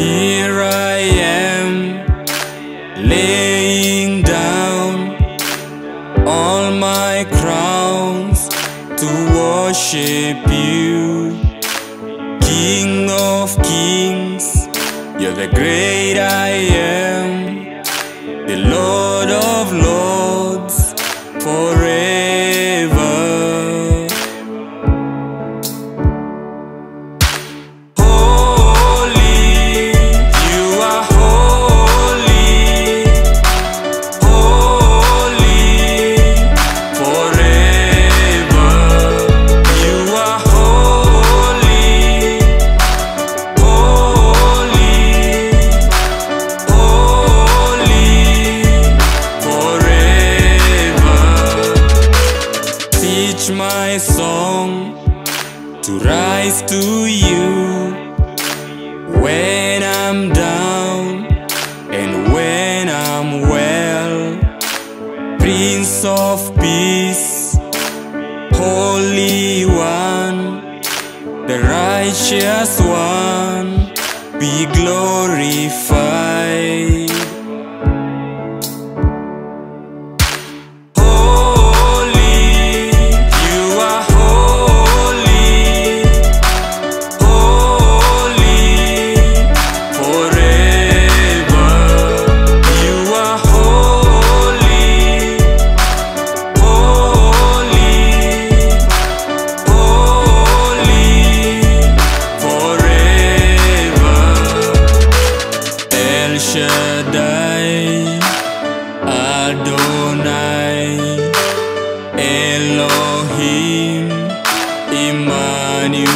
Here I am, laying down all my crowns to worship you, King of kings. You're the great I am, the Lord. my song to rise to you when I'm down and when I'm well. Prince of Peace, Holy One, the righteous one, be glorified. Shaddai, Adonai, Elohim, Immanuel.